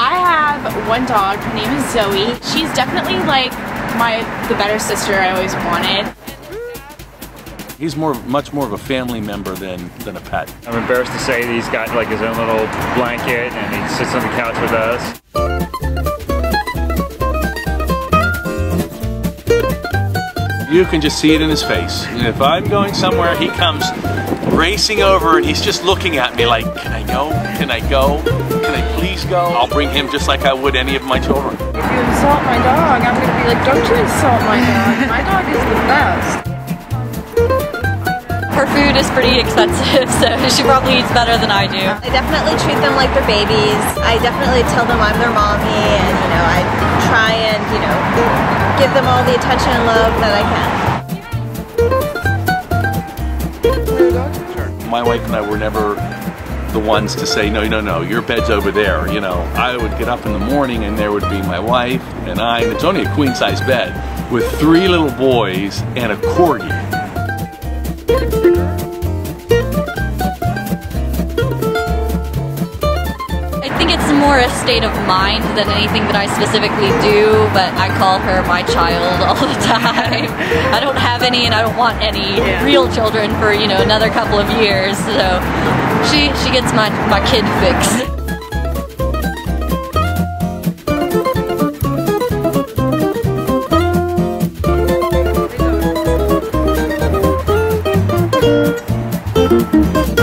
I have one dog. Her name is Zoe. She's definitely like my the better sister I always wanted. He's more, much more of a family member than, than a pet. I'm embarrassed to say that he's got like his own little blanket and he sits on the couch with us. You can just see it in his face. If I'm going somewhere, he comes racing over and he's just looking at me like, can I go? Can I go? Can I please go? I'll bring him just like I would any of my children. If you insult my dog, I'm gonna be like, don't you insult my dog. My dog is the best. Her food is pretty expensive, so she probably eats better than I do. I definitely treat them like they're babies. I definitely tell them I'm their mommy and, you know, I try and, you know, give them all the attention and love that I can. My wife and I were never the ones to say, no, no, no, your bed's over there. You know, I would get up in the morning and there would be my wife and I, and it's only a queen size bed, with three little boys and a corgi. more a state of mind than anything that I specifically do, but I call her my child all the time. I don't have any and I don't want any yeah. real children for, you know, another couple of years, so she, she gets my, my kid fix. Thank